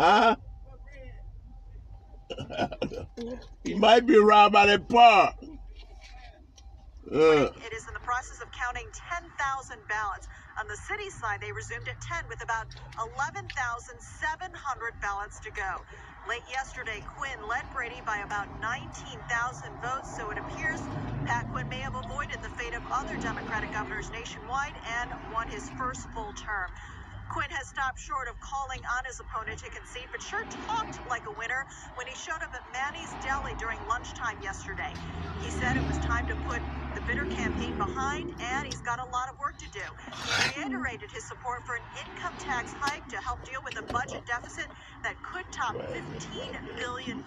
Huh? he might be around by that park. Uh, It is in the process of counting 10,000 ballots. On the city side, they resumed at 10 with about 11,700 ballots to go. Late yesterday, Quinn led Brady by about 19,000 votes, so it appears Pat Quinn may have avoided the fate of other Democratic governors nationwide and won his first full term. Quinn has stopped short of calling on his opponent to concede, but sure talked like a winner when he showed up at Manny's Deli during lunchtime yesterday. He said it was time to put the bitter campaign behind, and he's got a lot of work to do. He reiterated his support for an income tax hike to help deal with a budget deficit that could top $15 billion.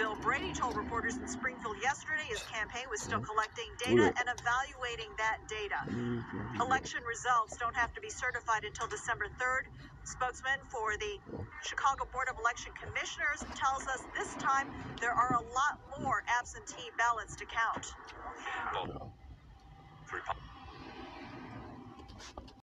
Bill Brady told reporters in Springfield yesterday his campaign was still collecting data and evaluating that data. Election results don't have to be certified until December 3rd. Spokesman for the Chicago Board of Election Commissioners tells us this time there are a lot more absentee ballots to count.